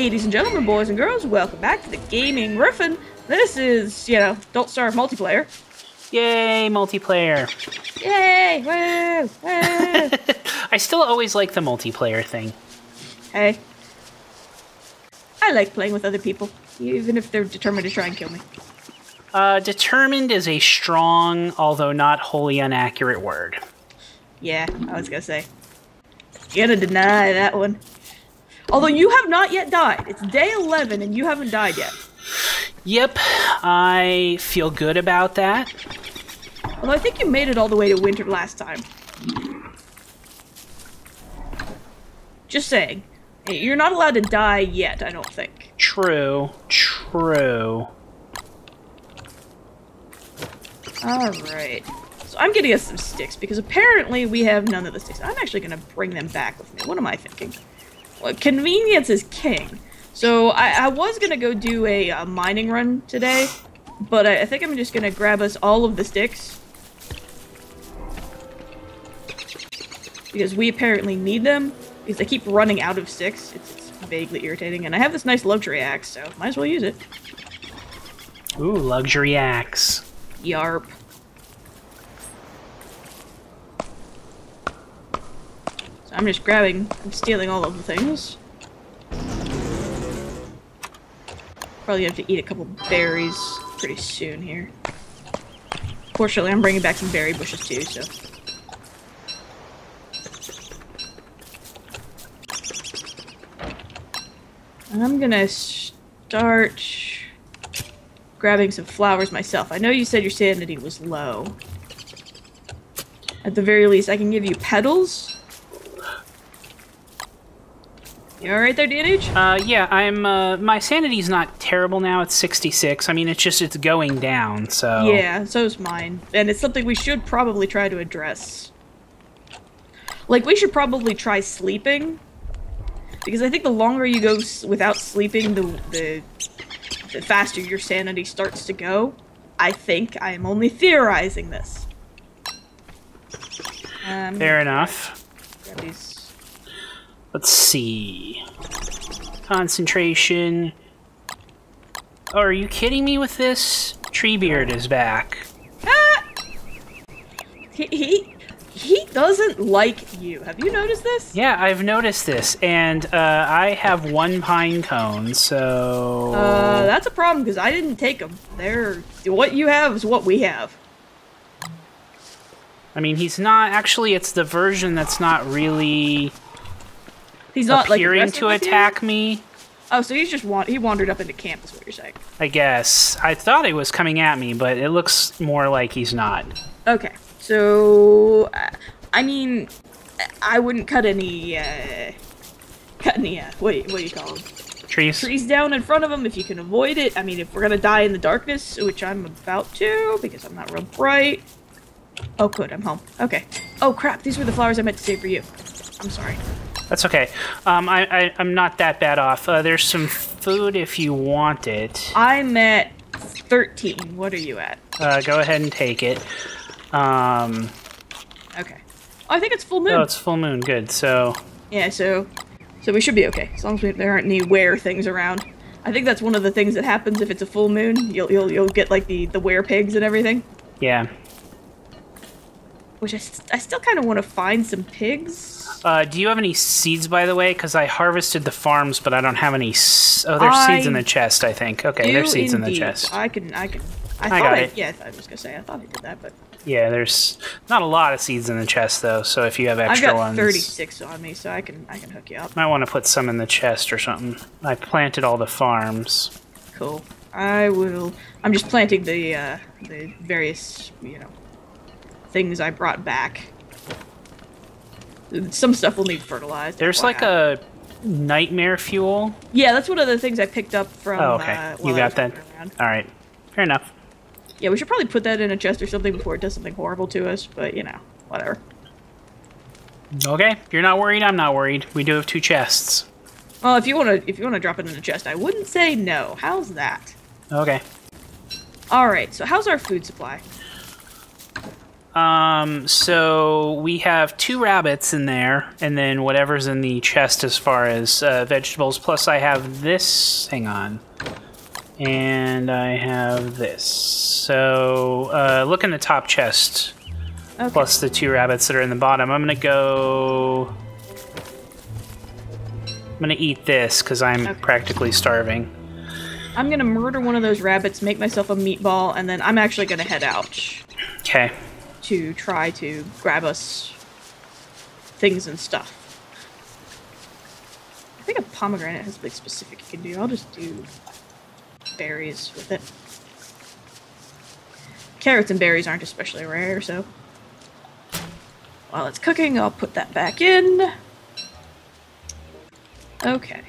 Ladies and gentlemen, boys and girls, welcome back to the Gaming Gryphon. This is, you know, Don't Starve multiplayer. Yay, multiplayer. Yay! Woo! Woo! I still always like the multiplayer thing. hey. I like playing with other people, even if they're determined to try and kill me. Uh, determined is a strong, although not wholly inaccurate word. Yeah, I was gonna say. Gonna deny that one. Although you have not yet died. It's day 11 and you haven't died yet. Yep, I feel good about that. Although I think you made it all the way to winter last time. Just saying. You're not allowed to die yet, I don't think. True, true. Alright. So I'm getting us some sticks, because apparently we have none of the sticks. I'm actually going to bring them back with me. What am I thinking? Well, convenience is king. So I, I was going to go do a, a, mining run today, but I, I think I'm just going to grab us all of the sticks. Because we apparently need them, because they keep running out of sticks. It's, it's vaguely irritating, and I have this nice luxury axe, so might as well use it. Ooh, luxury axe. Yarp. I'm just grabbing and stealing all of the things. Probably have to eat a couple berries pretty soon here. Fortunately, I'm bringing back some berry bushes too, so... I'm gonna start grabbing some flowers myself. I know you said your sanity was low. At the very least, I can give you petals. You alright there, DNH? Uh, yeah, I'm, uh, my sanity's not terrible now, it's 66. I mean, it's just, it's going down, so... Yeah, so is mine. And it's something we should probably try to address. Like, we should probably try sleeping. Because I think the longer you go without sleeping, the, the the faster your sanity starts to go. I think I am only theorizing this. Um, Fair enough. Let's see. Concentration. Oh, are you kidding me with this? Treebeard is back. Ah! He, he, he doesn't like you. Have you noticed this? Yeah, I've noticed this, and uh, I have one pine cone, so. Uh, that's a problem because I didn't take them. They're what you have is what we have. I mean, he's not actually. It's the version that's not really. He's not appearing like, to attack me. Oh, so he's just wa he wandered up into camp, is what you're saying? I guess I thought he was coming at me, but it looks more like he's not. Okay. So, uh, I mean, I wouldn't cut any, uh, cut any, uh, what, what do you call them? Trees. Trees down in front of them if you can avoid it. I mean, if we're gonna die in the darkness, which I'm about to, because I'm not real bright. Oh, good, I'm home. Okay. Oh, crap, these were the flowers I meant to save for you. I'm sorry. That's okay. Um, I, I, am not that bad off. Uh, there's some food if you want it. I'm at 13. What are you at? Uh, go ahead and take it. Um. Okay. Oh, I think it's full moon. Oh, it's full moon. Good. So. Yeah. So, so we should be okay as long as we, there aren't any wear things around. I think that's one of the things that happens if it's a full moon. You'll you'll you'll get like the the were pigs and everything. Yeah. Which I, st I still kind of want to find some pigs. Uh, do you have any seeds, by the way? Because I harvested the farms, but I don't have any. oh, there's I seeds in the chest. I think. Okay, there's seeds indeed. in the chest. I can. I can. I, I thought got I, it. Yeah, I was gonna say I thought I did that, but. Yeah, there's not a lot of seeds in the chest though, so if you have extra ones, I've got ones, 36 on me, so I can I can hook you up. Might want to put some in the chest or something. I planted all the farms. Cool. I will. I'm just planting the uh, the various you know things I brought back. Some stuff will need fertilized. There's like a nightmare fuel. Yeah, that's one of the things I picked up from. Oh, okay. Uh, you got that. All right. Fair enough. Yeah, we should probably put that in a chest or something before it does something horrible to us, but you know, whatever. Okay, if you're not worried, I'm not worried. We do have two chests. Well, if you want to if you want to drop it in a chest, I wouldn't say no. How's that? Okay. All right. So, how's our food supply? Um, so we have two rabbits in there, and then whatever's in the chest as far as uh, vegetables. Plus, I have this. Hang on. And I have this. So uh, look in the top chest. Okay. Plus the two rabbits that are in the bottom. I'm gonna go. I'm gonna eat this because I'm Okay. practically starving. I'm gonna murder one of those rabbits, make myself a meatball, and then I'm actually gonna head out Okay. To try to grab us things and stuff. I think a pomegranate has something specific you can do. I'll just do berries with it. Carrots and berries aren't especially rare, so while it's cooking, I'll put that back in. Okay.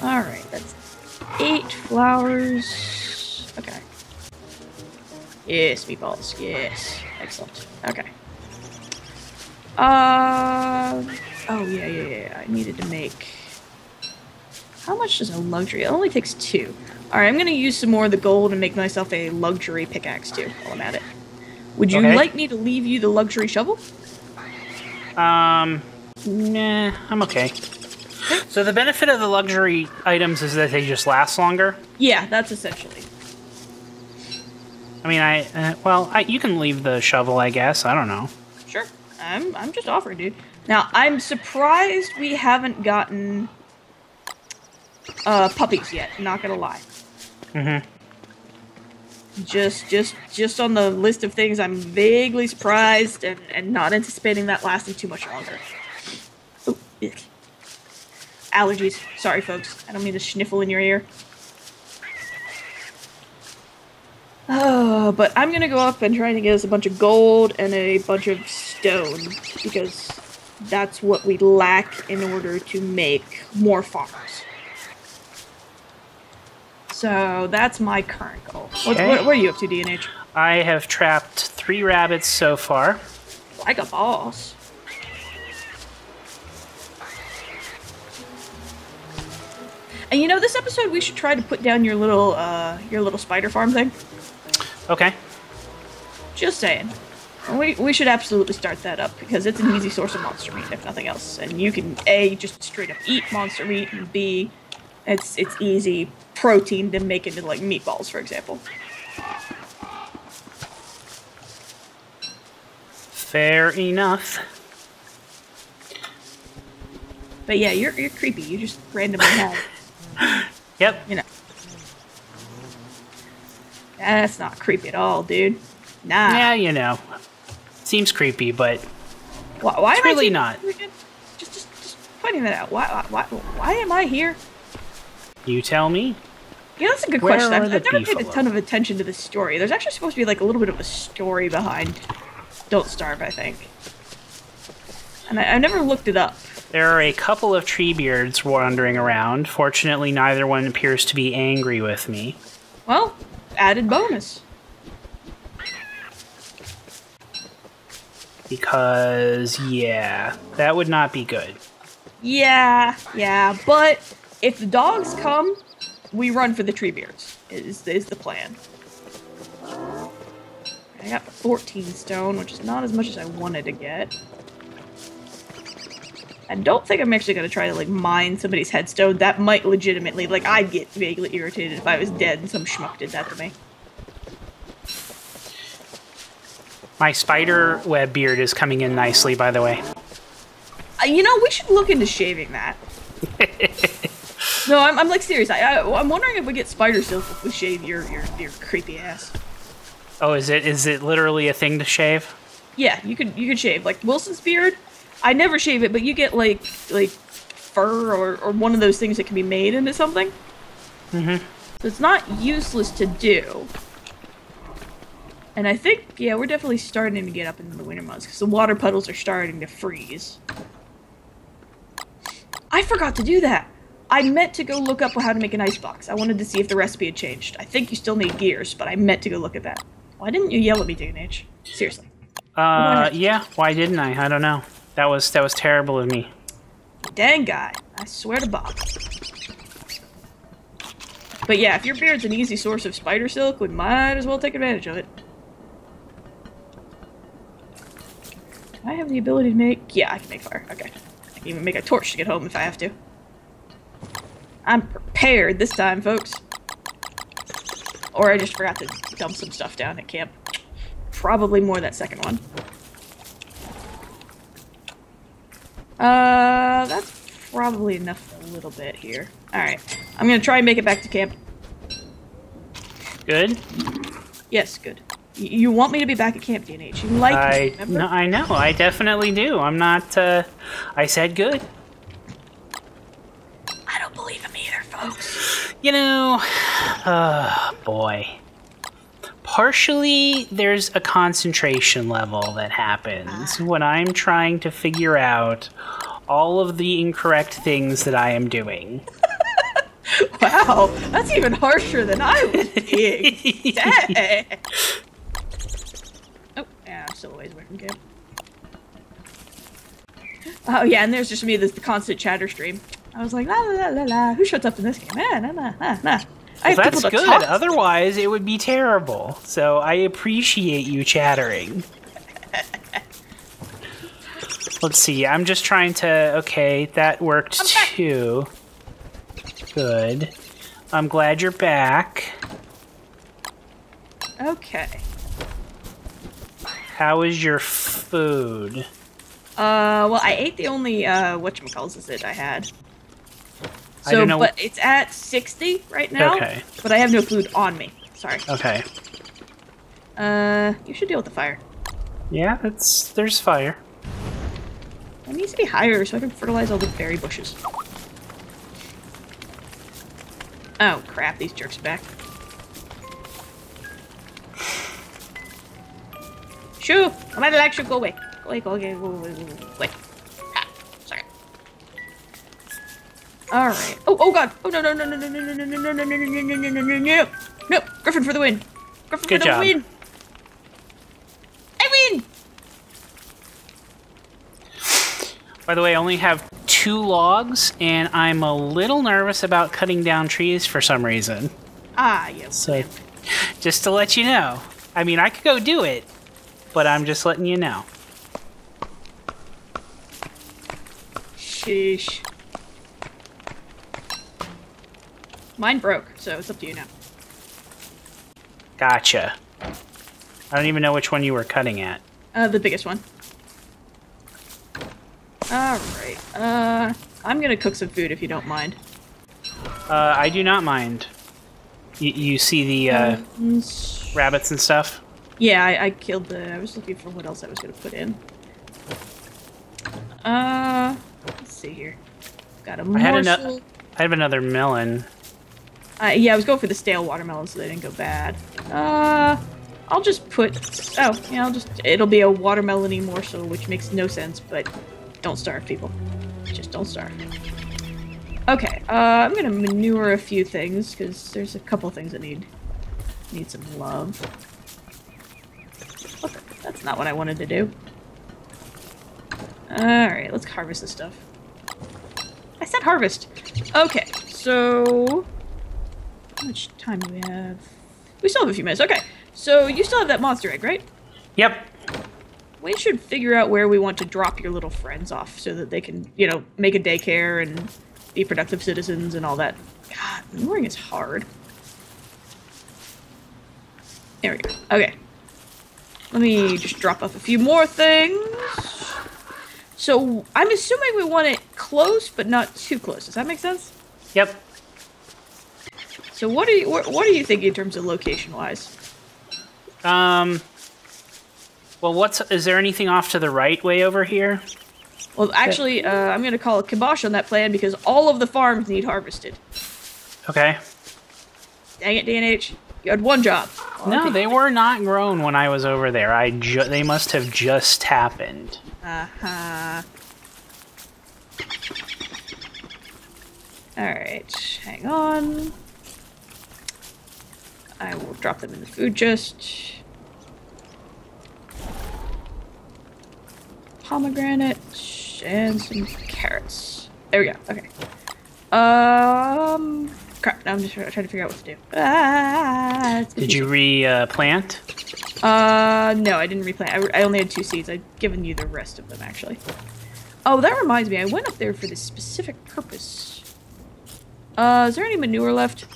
Alright, that's eight flowers. Okay. Yes, meatballs. Yes. Excellent. Okay. Uh. Oh yeah, yeah, yeah. I needed to make. How much does a luxury? It only takes two. All right, I'm gonna use some more of the gold and make myself a luxury pickaxe too. While I'm at it. Would you Okay. like me to leave you the luxury shovel? Um, nah, I'm okay. So the benefit of the luxury items is that they just last longer. Yeah, that's essentially. I mean, I uh, well, I, you can leave the shovel, I guess. I don't know. Sure. I'm I'm just offering, dude. Now I'm surprised we haven't gotten uh puppies yet, not gonna lie. Mm-hmm. Just just just on the list of things I'm vaguely surprised and, and not anticipating that lasting too much longer. Oh, ick. Allergies. Sorry folks. I don't mean to sniffle in your ear. Oh, but I'm gonna go up and try to get us a bunch of gold and a bunch of stone because that's what we lack in order to make more farms. So that's my current goal. What, what, what are you up to, DNH? I have trapped three rabbits so far. Like a boss. And you know, this episode we should try to put down your little uh your little spider farm thing. Okay. Just saying. We, we should absolutely start that up because it's an easy source of monster meat, if nothing else. And you can A just straight up eat monster meat, and B, it's it's easy protein to make into like meatballs, for example. Fair enough. But yeah, you're you're creepy. You just randomly have Yep. you know. That's not creepy at all, dude. Nah. Yeah, you know. Seems creepy, but Why, why It's am really keep- not. Just, just, just pointing that out. Why, why, why am I here? you tell me. Yeah, that's a good Where question. I've, I've never paid a ton of attention to this story. There's actually supposed to be like a little bit of a story behind Don't Starve, I think. And I, I never looked it up. There are a couple of tree beards wandering around. Fortunately, neither one appears to be angry with me. Well, added bonus. Because, yeah, that would not be good. Yeah, yeah, but if the dogs come, we run for the tree beards. Is is the plan? I got 14 stone, which is not as much as I wanted to get. I don't think I'm actually gonna try to like mine somebody's headstone. That might legitimately, like, I'd get vaguely irritated if I was dead and some schmuck did that to me. My spider web beard is coming in nicely, by the way. Uh, you know, we should look into shaving that. no, I'm, I'm like serious. I, I I'm wondering if we get spider silk if we shave your your your creepy ass. Oh, is it is it literally a thing to shave? Yeah, you could you could shave like Wilson's beard. I never shave it, but you get like like fur or, or one of those things that can be made into something. Mm-hmm. So it's not useless to do. And I think yeah, we're definitely starting to get up into the winter months because the water puddles are starting to freeze. I forgot to do that. I meant to go look up how to make an ice box. I wanted to see if the recipe had changed. I think you still need gears, but I meant to go look at that. Why didn't you yell at me, DNH? Seriously. Uh, yeah. Why didn't I? I don't know. That was that was terrible of me. Dang guy. I swear to Bob. But yeah, if your beard's an easy source of spider silk, we might as well take advantage of it. I have the ability to make... Yeah, I can make fire. Okay. I can even make a torch to get home if I have to. I'm prepared this time, folks. Or I just forgot to dump some stuff down at camp. Probably more that second one. Uh, that's probably enough for a little bit here. Alright. I'm gonna try and make it back to camp. Good. Yes, good. Y you want me to be back at camp, DNH. You like I me, remember? no, I know. I definitely do. I'm not. Uh, I said good. I don't believe him either, folks. You know, uh, boy. Partially, there's a concentration level that happens when I'm trying to figure out all of the incorrect things that I am doing. Wow, that's even harsher than I was being. Dang. Oh, yeah, I'm still a ways away from camp. Oh yeah, and there's just me, this the constant chatter stream. I was like, la la la la la. Who shuts up in this game? Ah, nah, nah, nah, nah. I Well, have that's to good. talk. Otherwise, it would be terrible. So I appreciate you chattering. Let's see. I'm just trying to. Okay, that worked I'm back. too. Good. I'm glad you're back. Okay. How is your food? Uh, well, I ate the only uh whatchamacalls is it I had. I So, don't know- but it's at 60 right now. Okay. But I have no food on me. Sorry. Okay. Uh, you should deal with the fire. Yeah, that's there's fire. It needs to be higher so I can fertilize all the berry bushes. Oh crap, these jerks are back. Shoo! I'm out of action, go away. Go away, go away, go away, go away. Alright. Oh, oh god! Oh no, no, no, no, no, no, no, no, no, no, no, no, no, no, no, no, no, no! No! Gryphon for the win! Gryphon Good for the job. win! I win! By the way, I only have two logs, and I'm a little nervous about cutting down trees for some reason. Ah, yes. So, just to let you know. I mean, I could go do it, but I'm just letting you know. Sheesh. Mine broke, so it's up to you now. Gotcha. I don't even know which one you were cutting at. Uh, the biggest one. Alright, uh, I'm gonna cook some food if you don't mind. Uh, I do not mind. Y- you see the uh, Um, rabbits and stuff? yeah, I, I killed the. I was looking for what else I was gonna put in. Uh, let's see here. Got a I had ano- I have another melon. Uh, yeah, I was going for the stale watermelons so they didn't go bad. Uh, I'll just put. Oh, yeah, I'll just. It'll be a watermelony morsel, which makes no sense, but don't starve people. Just don't starve. Okay, uh, I'm gonna manure a few things because there's a couple things that need need some love. The- That's not what I wanted to do. All right, let's harvest this stuff. I said harvest. Okay, so how much time do we have? We still have a few minutes. Okay, so you still have that monster egg, right? Yep. We should figure out where we want to drop your little friends off so that they can, you know, make a daycare and be productive citizens and all that. God, manuring is hard. There we go. Okay. Let me just drop off a few more things. So I'm assuming we want it close, but not too close. Does that make sense? Yep. So what do you what, what do you think in terms of location wise? Um. Well, what's is there anything off to the right way over here? Well, actually, uh, I'm gonna call a kibosh on that plan because all of the farms need harvested. Okay. Dang it, DNH. You had one job. No, they were not grown when I was over there. I ju- they must have just happened. Uh-huh. Alright, hang on. I will drop them in the food chest. Pomegranate and some carrots. There we go. Okay. Um, crap. Now I'm just trying to figure out what to do. Ah, Did you re uh, plant? Uh, no, I didn't replant. I, I only had two seeds. I'd given you the rest of them, actually. Oh, that reminds me. I went up there for this specific purpose. Uh, is there any manure left?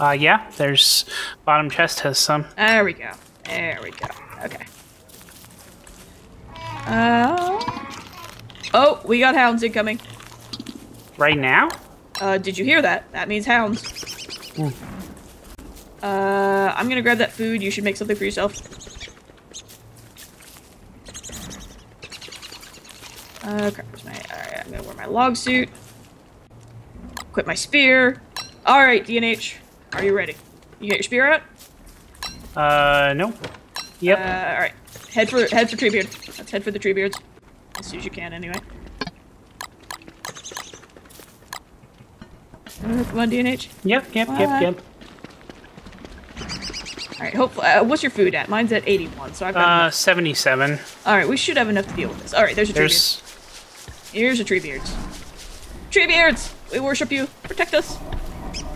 Uh, yeah. There's bottom chest has some. There we go. There we go. Okay. Uh, oh, we got hounds incoming. Right now? Uh, did you hear that? That means hounds. Uh, I'm gonna grab that food. You should make something for yourself. Uh, crap, my... Alright, I'm gonna wear my log suit. Equip my spear. Alright, DNH. Are you ready? You get your spear out? Uh, no. Yep. Uh, alright. Head for head for Treebeard. Let's head for the Treebeards. As soon as you can, anyway. Uh, come on, DNH. yep, yep, what? yep, yep. Alright, hopefully. Uh, what's your food at? Mine's at 81, so I've got. Uh, 77. Alright, we should have enough to deal with this. Alright, there's a Treebeard. There's. Here's a Treebeards. Treebeards! We worship you. Protect us.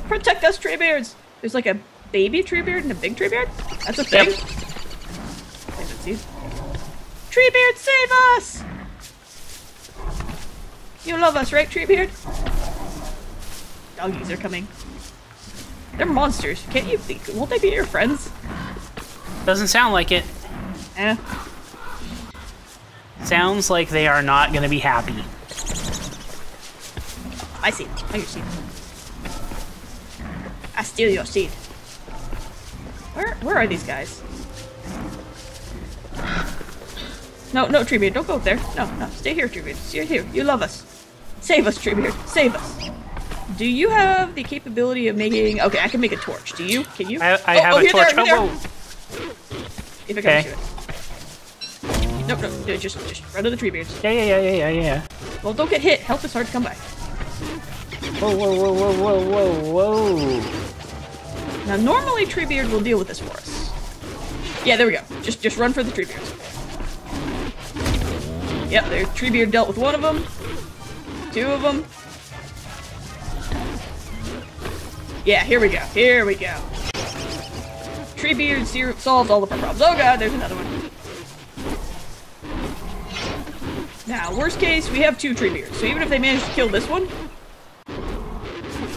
Protect us, Treebeards! There's like a baby Treebeard and a big Treebeard? That's a thing? Yep. Plant that seed. Treebeard, save us! You love us, right, Treebeard? Doggies are coming. They're monsters. Can't you think? Won't they be your friends? Doesn't sound like it. Eh. Sounds like they are not going to be happy. I see. I. I steal your seed. Where where are these guys? No, no, Treebeard, don't go up there. No, no, stay here, Treebeard. Stay here. You love us. Save us, Treebeard. Save us. Do you have the capability of making... Okay, I can make a torch. Do you? Can you? I, I Oh, have oh, a torch. are, here they oh, whoa. If I can Okay. it. No, no, no, just, just run to the Treebeards. Yeah, yeah, yeah, yeah, yeah, yeah. Well, don't get hit. Health is hard to come by. Whoa, whoa, whoa, whoa, whoa, whoa, whoa. Now, normally Treebeard will deal with this for us. Yeah, there we go. Just just run for the Treebeards. Yep, there. Treebeard dealt with one of them. Two of them. Yeah, here we go. Here we go. Treebeard solves all of our problems. Oh god, there's another one. Now, worst case, we have two Treebeards. So even if they manage to kill this one,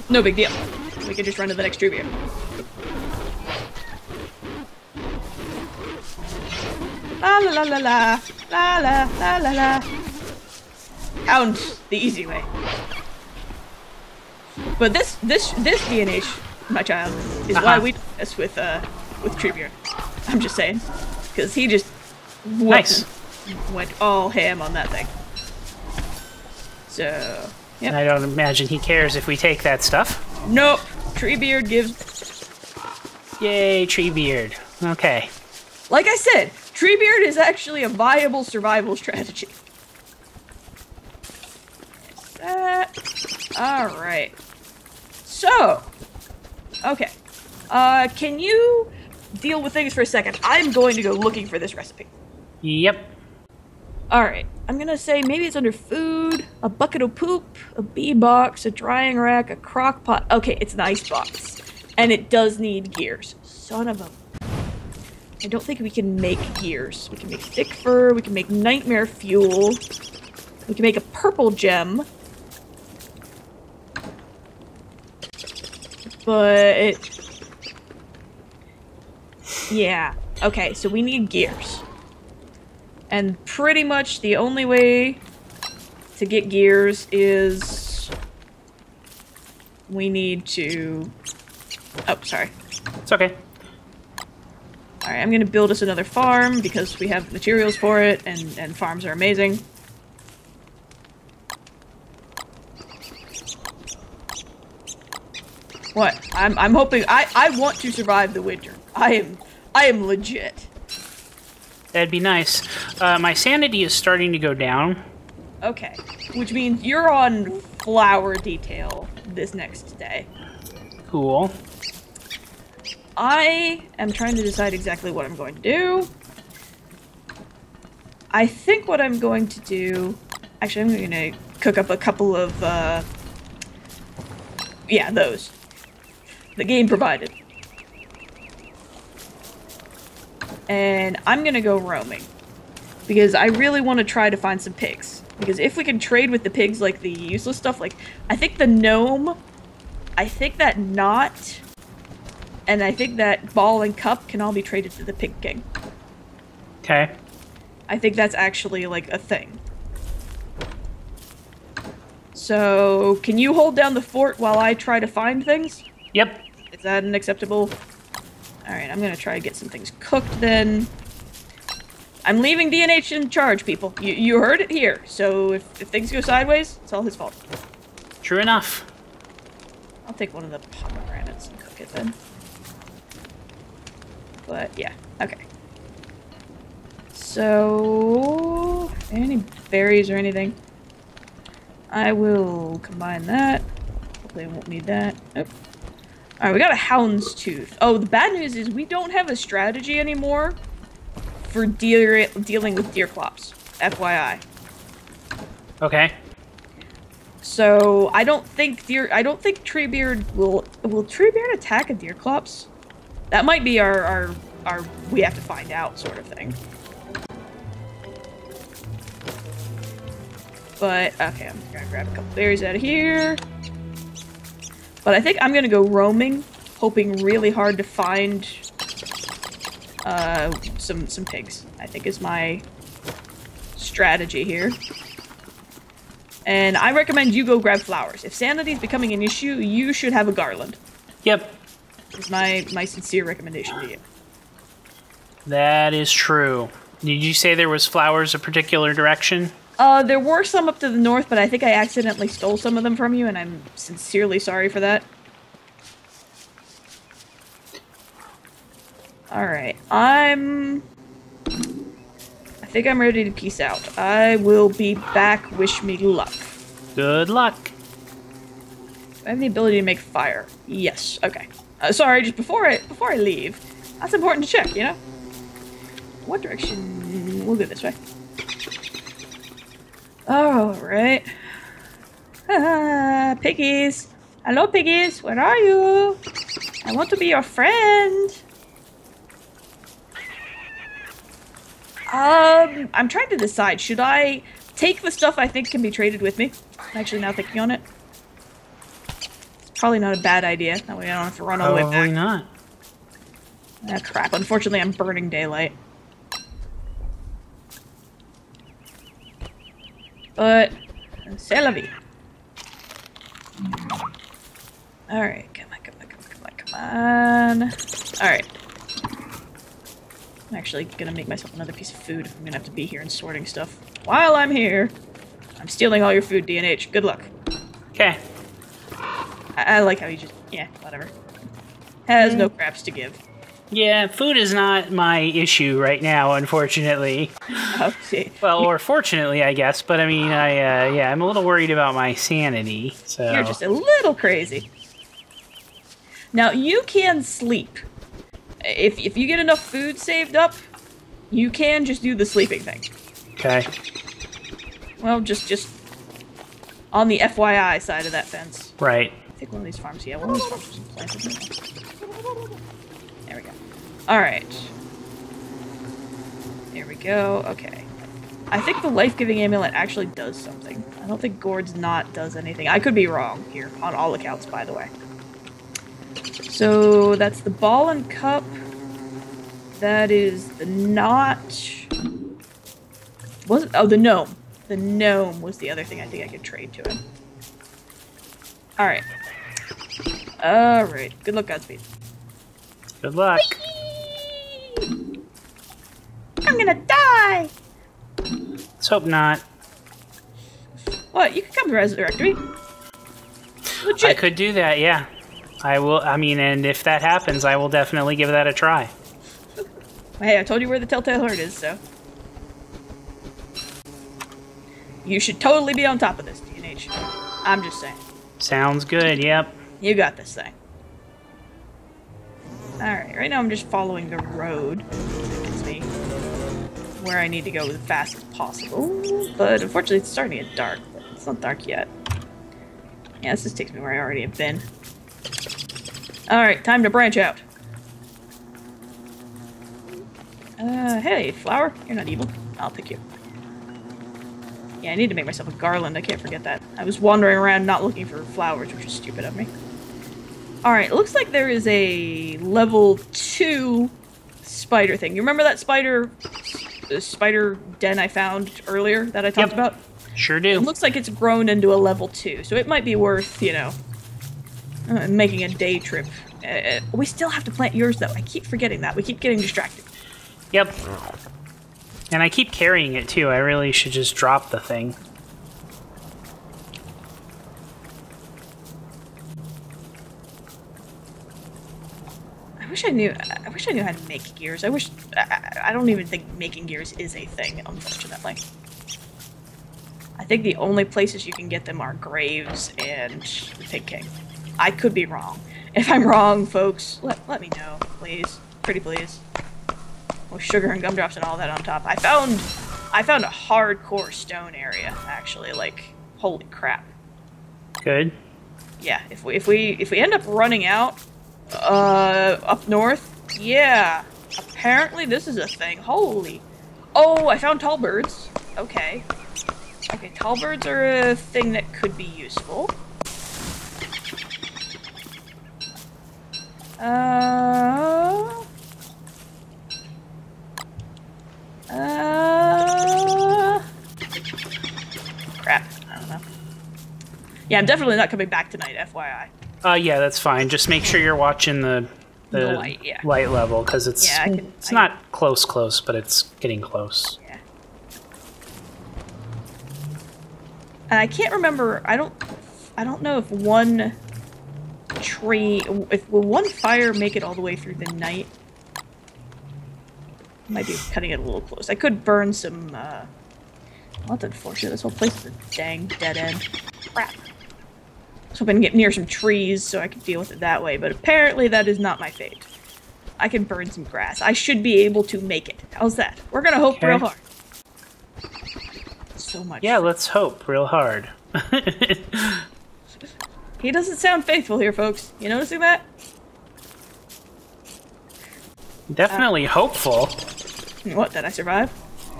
no big deal. We can just run to the next Treebeard. La la la la la. La la la la la. The easy way. But this this this DNH, my child, is uh -huh. why uh-huh. we mess with uh with Treebeard. I'm just saying, because he just nice went all ham on that thing. So And I don't imagine he cares if we take that stuff. Nope. Treebeard gives. Yay, Treebeard. Okay. Like I said, Treebeard is actually a viable survival strategy. That. Alright. So. Okay. Uh, can you deal with things for a second? I'm going to go looking for this recipe. Yep. Alright. I'm gonna say maybe it's under food, a bucket of poop, a bee box, a drying rack, a crock pot. Okay, it's an ice box. And it does need gears. Son of a. I don't think we can make gears. We can make thick fur, we can make nightmare fuel, we can make a purple gem. But. Yeah. Okay, so we need gears. And pretty much the only way to get gears is we need to Oh, sorry. It's okay. Alright, I'm gonna build us another farm because we have materials for it and, and farms are amazing. What? I'm I'm hoping I, I want to survive the winter. I am I am legit. That'd be nice. Uh, my sanity is starting to go down. Okay. Which means you're on flower detail this next day. Cool. I am trying to decide exactly what I'm going to do. I think what I'm going to do. Actually, I'm going to cook up a couple of. Uh, yeah, those. The game provided. And I'm gonna go roaming. Because I really want to try to find some pigs. Because if we can trade with the pigs, like the useless stuff, like, I think the gnome, I think that knot, and I think that ball and cup can all be traded to the pig king. Okay. I think that's actually, like, a thing. So, can you hold down the fort while I try to find things? Yep. Is that an acceptable? Alright, I'm gonna try to get some things cooked then. I'm leaving DNH in charge, people. You, you heard it here. So if, if things go sideways, it's all his fault. True enough. I'll take one of the pomegranates and cook it then. But yeah, okay. So, any berries or anything? I will combine that. Hopefully I won't need that. Nope. Alright, we got a hound's tooth. Oh, the bad news is we don't have a strategy anymore for deal dealing with deerclops. FYI. Okay. So I don't think deer. I don't think Treebeard will. Will Treebeard attack a deerclops? That might be our our our. We have to find out sort of thing. But okay, I'm gonna grab a couple berries out of here. But I think I'm gonna go roaming, hoping really hard to find uh, some some pigs. I think is my strategy here. And I recommend you go grab flowers. If sanity is becoming an issue, you should have a garland. Yep. Is my my sincere recommendation to you. That is true. Did you say there was flowers a particular direction? Uh, there were some up to the north, but I think I accidentally stole some of them from you, and I'm sincerely sorry for that. Alright, I'm... I think I'm ready to peace out. I will be back. Wish me luck. Good luck. I have the ability to make fire? Yes. Okay. Uh, sorry, just before I before I leave, that's important to check. You know. What direction? We'll go this way. All right. Ah, piggies. Hello, piggies. Where are you? I want to be your friend. Um, I'm trying to decide. Should I take the stuff I think can be traded with me? I'm actually now thinking on it. Probably not a bad idea. That way I don't have to run all the way back. Probably not. Ah, crap. Unfortunately, I'm burning daylight. But, c'est la vie. Alright, come on, come on, come on, come on, come on. Alright. I'm actually gonna make myself another piece of food I'm gonna have to be here and sorting stuff. While I'm here, I'm stealing all your food, DNH. Good luck. Okay. I, I like how you just, yeah, whatever. Has no craps to give. Yeah, food is not my issue right now, unfortunately. Oh, see. Well, or fortunately, I guess. But I mean, I uh, yeah, I'm a little worried about my sanity. So You're just a little crazy. Now, you can sleep. If, if you get enough food saved up, you can just do the sleeping thing. okay. Well, just just on the FYI side of that fence. Right. Take one of these farms. Yeah, one of these farms planted. There we go. All right. There we go. Okay. I think the life-giving amulet actually does something. I don't think Gord's knot does anything. I could be wrong here, on all accounts, by the way. So that's the ball and cup. That is the knot. Was it? Oh, the gnome. The gnome was the other thing I think I could trade to him. Alright. Alright. Good luck, Godspeed. Good luck. I'm gonna die! Let's hope not. What? You can come to Resurrect me. I could do that. Yeah. I will. I mean, and if that happens, I will definitely give that a try. Hey, I told you where the Telltale Heart is, so. You should totally be on top of this, DNH. I'm just saying. Sounds good. Yep. You got this thing. Alright, right now I'm just following the road. that gets me where I need to go as fast as possible. But unfortunately, it's starting to get dark. But it's not dark yet. Yeah, this just takes me where I already have been. Alright, time to branch out. Uh, hey, flower. You're not evil. I'll pick you. Yeah, I need to make myself a garland. I can't forget that. I was wandering around not looking for flowers, which is stupid of me. Alright, looks like there is a level 2 spider thing. You remember that spider the spider den I found earlier that I talked Yep. about? Sure It do. looks like it's grown into a level 2, so it might be worth, you know, uh, making a day trip. Uh, we still have to plant yours, though. I keep forgetting that. We keep getting distracted. Yep. And I keep carrying it too. I really should just drop the thing. Wish I knew. I wish I knew how to make gears. I wish. I, I- don't even think making gears is a thing, unfortunately. I think the only places you can get them are graves and the Pig King. I could be wrong. If I'm wrong, folks, let, let me know, please. Pretty please. With sugar and gumdrops and all that on top. I found I found a hardcore stone area, actually. Like, holy crap. Good. Yeah, if we if we if we end up running out uh up north, yeah. Apparently this is a thing. Holy. Oh, I found tall birds. Okay. Okay, tall birds are a thing that could be useful. Uh Uh Crap. I don't know. Yeah, I'm definitely not coming back tonight, FYI. Uh, yeah, that's fine. Just make sure you're watching the the, The light, yeah. light level because it's Yeah, can- it's I- not close, close, but it's getting close. Yeah. And I can't remember. I don't. I don't know if one tree. If will one fire make it all the way through the night? Might be cutting it a little close. I could burn some. uh well, that's unfortunate. This whole place is a dang dead end. Crap. Was hoping to get near some trees so I could deal with it that way, but apparently that is not my fate. I can burn some grass. I should be able to make it. How's that? We're gonna hope real hard. So much. Yeah, let's hope real hard. He doesn't sound faithful here, folks. You noticing that? Definitely uh, hopeful. What, did I survive?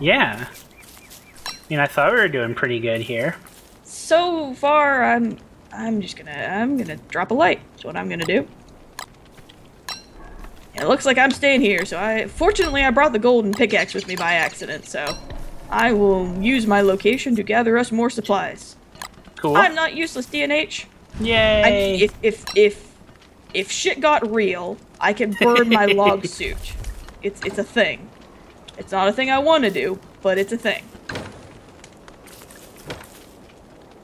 Yeah. I mean, I thought we were doing pretty good here. So far, I'm... I'm just gonna... I'm gonna drop a light. That's what I'm gonna do. And it looks like I'm staying here, so I... Fortunately, I brought the golden pickaxe with me by accident, so... I will use my location to gather us more supplies. Cool. I'm not useless, DNH. I, Yay! if, if, if, if shit got real, I can burn my log suit. It's, it's a thing. It's not a thing I want to do, but it's a thing.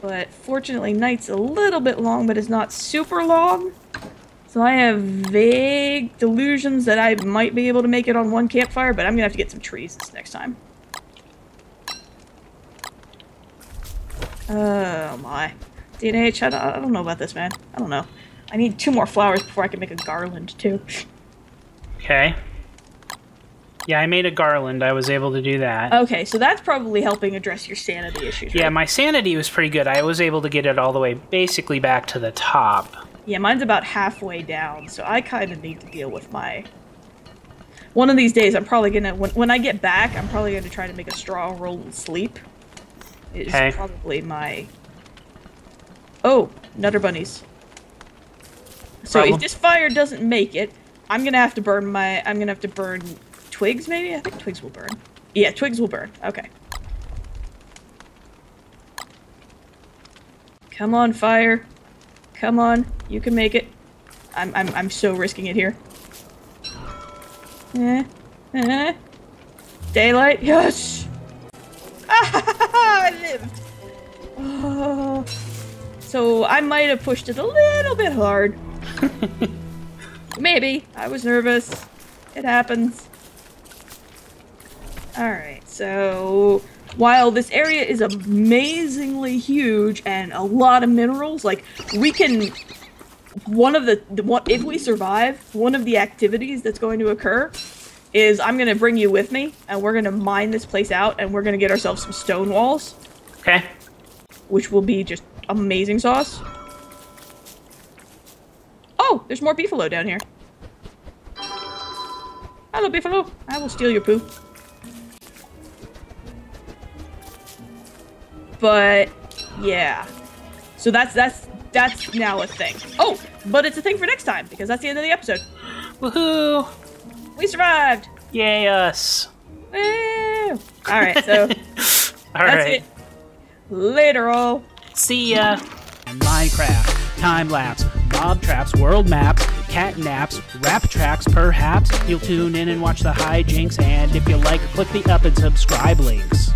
But fortunately, night's a little bit long, but it's not super long. So I have vague delusions that I might be able to make it on one campfire, but I'm gonna have to get some trees this next time. Oh my. DNH, I don't, I don't know about this, man. I don't know. I need two more flowers before I can make a garland, too. Okay. Yeah, I made a garland. I was able to do that. Okay, so that's probably helping address your sanity issues. Yeah, my sanity was pretty good. I was able to get it all the way basically back to the top. Yeah, mine's about halfway down, so I kind of need to deal with my. One of these days, I'm probably gonna when when I get back, I'm probably gonna try to make a straw roll and sleep. Is Okay. probably my. Oh, nutter bunnies. So Problem. if this fire doesn't make it, I'm gonna have to burn my. I'm gonna have to burn twigs. Maybe I think twigs will burn. Yeah, twigs will burn. Okay. Come on, fire. Come on, you can make it. I'm I'm I'm so risking it here. Eh, eh. Daylight, yes. I lived. Oh. So I might have pushed it a little bit hard. Maybe I was nervous. It happens. All right, so while this area is amazingly huge and a lot of minerals, like we can one of the, one if we survive, one of the activities that's going to occur is I'm going to bring you with me and we're going to mine this place out and we're going to get ourselves some stone walls, Okay. which will be just amazing sauce. Oh, Oh, there's more beefalo down here. Hello, beefalo. I will steal your poo. But yeah. So that's that's that's now a thing. Oh, but it's a thing for next time because that's the end of the episode. Woohoo! We survived. Yay us! Woo! All right, so All that's right. it. Later, all. See ya. Minecraft, time lapse, mob traps, world maps, cat naps, rap tracks. Perhaps you'll tune in and watch the hijinks. And if you like, click the up and subscribe links.